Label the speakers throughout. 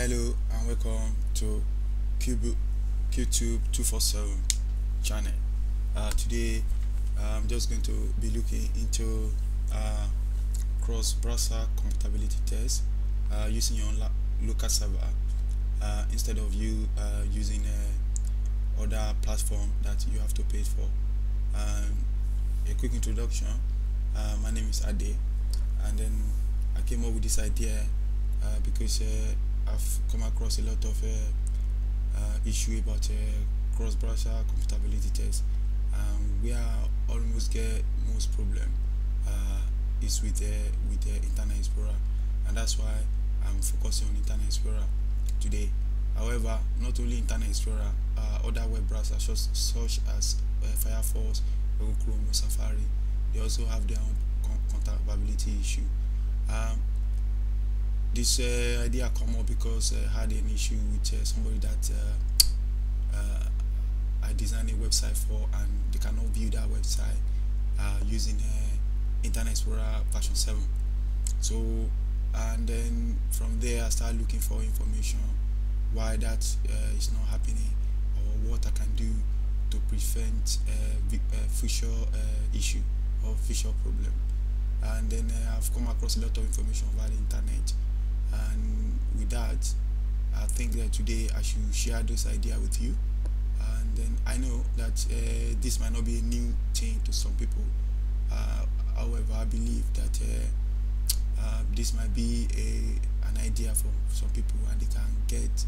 Speaker 1: Hello and welcome to Cube QTube 247 channel. Uh, today I'm just going to be looking into uh, cross-browser compatibility test uh, using your local server uh, instead of you uh, using uh, other platform that you have to pay for. Um, a quick introduction. my name is Ade, and then I came up with this idea because I've come across a lot of uh, uh, issue about uh, cross-browser compatibility test. Um, where I almost get most problem uh, is with uh, with the Internet Explorer, and that's why I'm focusing on Internet Explorer today. However, not only Internet Explorer, uh, other web browsers such, such as Firefox, Google Chrome, Safari, they also have their own compatibility issue. Um, this uh, idea come up because uh, I had an issue with uh, somebody that uh, uh, I designed a website for and they cannot view that website uh, using Internet Explorer version 7 so and then from there I started looking for information why that is not happening or what I can do to prevent future issue or future problem. And then I've come across a lot of information via the internet and with that I think that today I should share this idea with you. And then I know that uh, this might not be a new thing to some people. Uh, however I believe that uh, uh this might be a an idea for some people and they can get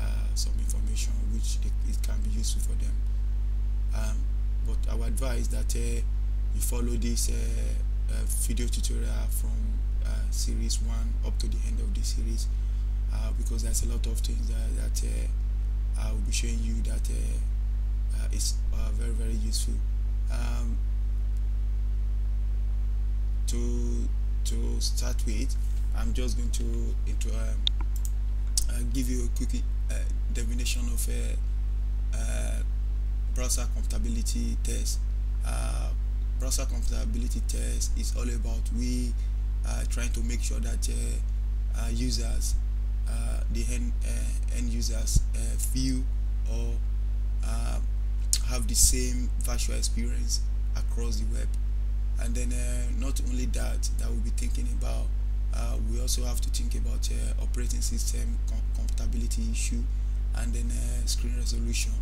Speaker 1: uh, some information which they, it can be useful for them. Um, but I would advise that uh, you follow this video tutorial from uh, series 1 up to the end of the series uh, because there's a lot of things that, that uh, I will be showing you that is very very useful. Um, to to start with I'm just going to into um, uh, give you a quick uh, definition of a uh, browser compatibility test. Browser compatibility test is all about we uh, trying to make sure that uh, users, uh, the end, end users feel or have the same virtual experience across the web. And then not only that, that we'll be thinking about uh, we also have to think about uh, operating system com compatibility issue and then uh, screen resolution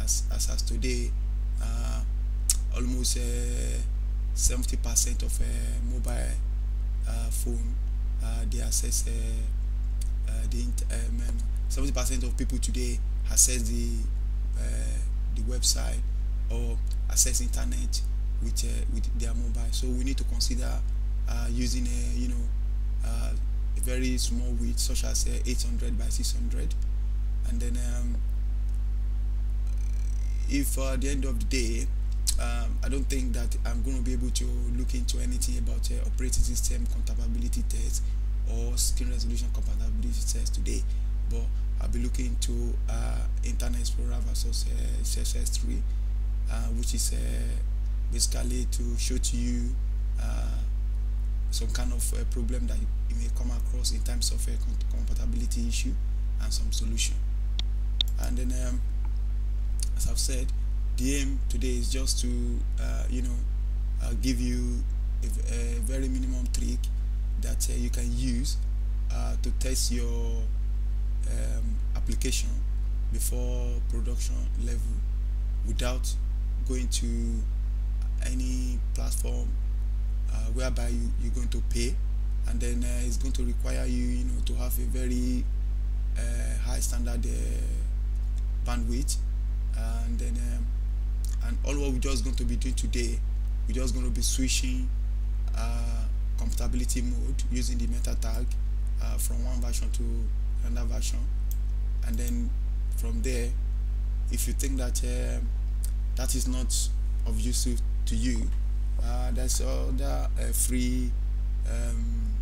Speaker 1: as, as as today almost 70% of mobile uh, Uh, phone uh, they access uh, uh, the um, um, 70 percent of people today access the uh, the website or access internet with with their mobile. So we need to consider using a you know a very small width such as 800 by 600 and then um, if uh, at the end of the day um, I don't think that I'm going to be able to look into anything about uh, operating system compatibility test or screen resolution compatibility test today. But I'll be looking into uh, Internet Explorer versus uh, CSS3 uh, which is uh, basically to show to you uh, some kind of problem that you may come across in terms of a compatibility issue and some solution. And then um, as I've said the aim today is just to uh, you know uh, give you a, a, very minimum trick that uh, you can use uh, to test your um, application before production level without going to any platform uh, whereby you, you're going to pay. And then uh, it's going to require you you know to have a very high standard bandwidth. And then um, what we're just going to be doing today. We're just going to be switching uh, compatibility mode using the meta tag uh, from one version to another version. And then from there if you think that uh, that is not of use to you uh, there's other uh, free um,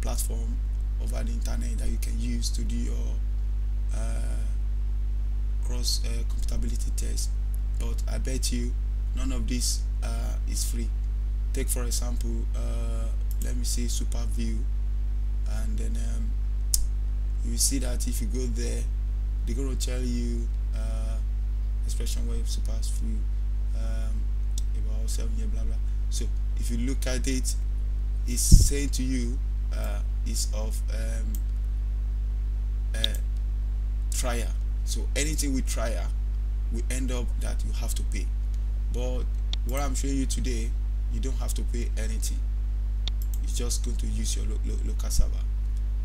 Speaker 1: platform over the internet that you can use to do your uh, cross compatibility test but I bet you none of this uh, is free. Take for example uh, let me see super view and then um, you see that if you go there they're going to tell you uh, expression web SuperPreview um, about seven year blah blah. So if you look at it it's saying to you uh, is of um, uh, trial. So anything with trial will end up that you have to pay. But what I'm showing you today you don't have to pay anything. You're just going to use your lo lo local server.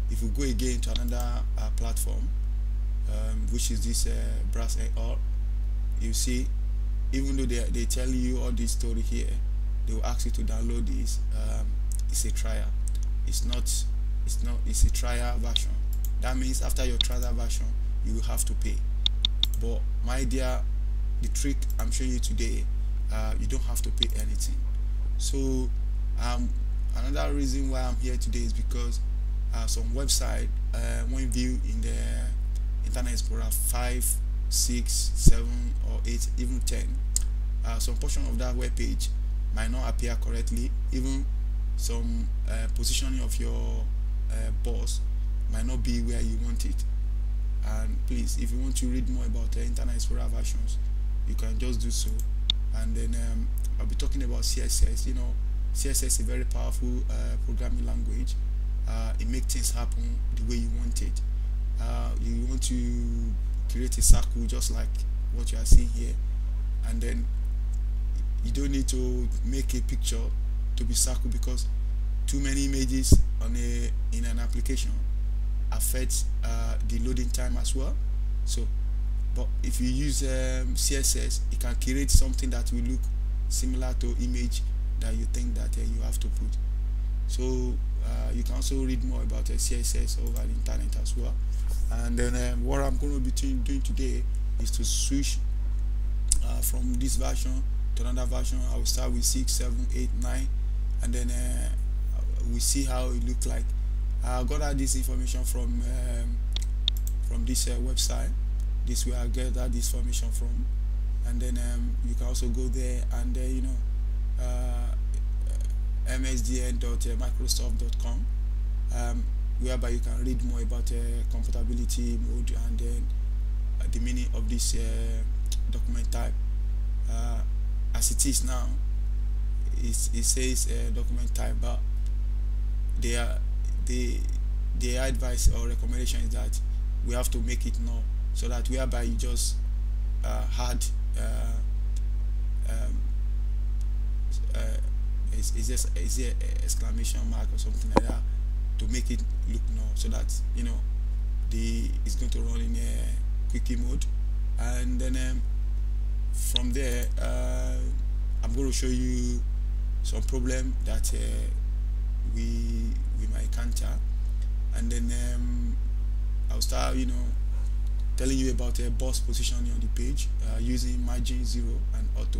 Speaker 1: If you go again to another uh, platform um, which is this uh, brass all you see even though they, they tell you all this story here they will ask you to download this um, it's a trial. It's not it's not it's a trial version. That means after your trial version you will have to pay but my dear the trick i'm showing you today uh, you don't have to pay anything. So um another reason why i'm here today is because uh, some website uh, when viewed in the internet explorer 5 6 7 or 8 even 10 uh, some portion of that web page might not appear correctly. Even some uh, positioning of your uh, boss might not be where you want it and please if you want to read more about the internet explorer versions you can just do so. And then um, I'll be talking about CSS you know CSS is a very powerful uh, programming language. Uh, it makes things happen the way you want it. Uh, you want to create a circle just like what you are seeing here. And then you don't need to make a picture to be circle because too many images on a in an application affects uh, the loading time as well. So but if you use um, css it can create something that will look similar to image that you think that uh, you have to put. So uh, you can also read more about uh, css over the internet as well. And then um, what i'm going to be doing today is to switch uh, from this version to another version. I will start with 6 7 8 9 and then uh, we see how it looks like I got all this information from um, from this uh, website. This where I get that this information from. And then um, you can also go there and uh, you know uh, msdn.microsoft.com um, whereby you can read more about uh, compatibility mode and then uh, the meaning of this uh, document type. Uh, as it is now it, it says document type but they are the the advice or recommendation is that we have to make it null so that whereby you just uh, had uh, um, uh, is, is this is there exclamation mark or something like that to make it look null so that you know the it's going to run in a quickie mode? And then um, from there uh, I'm going to show you some problem that uh, we we might encounter and then um, I'll start you know telling you about a boss positioning on the page uh, using margin zero and auto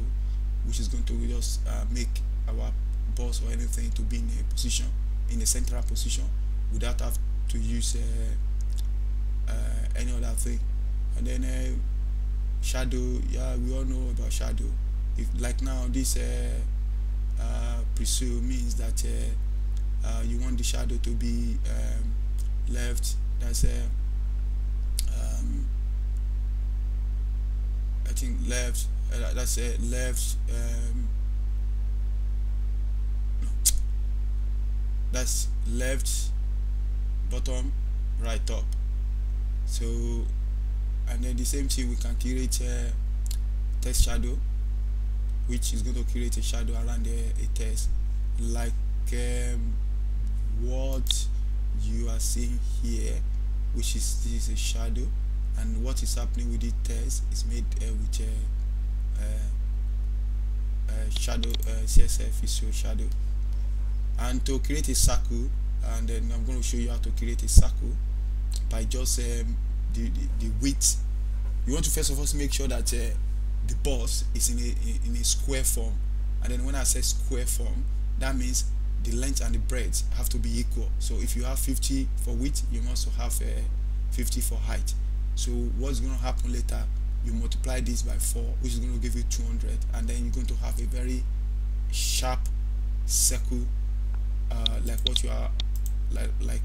Speaker 1: which is going to just uh, make our boss or anything to be in a position in a central position without have to use uh, uh any other thing. And then uh, shadow yeah we all know about shadow. If like now this uh, pursue means that uh, you want the shadow to be um, left that's a um, I think left uh, that's a left um, that's left bottom right top. So and then the same thing we can create a text shadow which is going to create a shadow around the, a text like um, what you are seeing here which is this is a shadow and what is happening with the text is made uh, with a, a, a shadow uh, is your shadow. And to create a circle and then I'm going to show you how to create a circle by just um, the, the, the width. You want to first of all make sure that uh, the boss is in a in a square form. And then when I say square form that means the length and the breadth have to be equal. So if you have 50 for width you must have uh, 50 for height. So what's going to happen later? You multiply this by 4 which is going to give you 200 and then you're going to have a very sharp circle uh, like what you are like like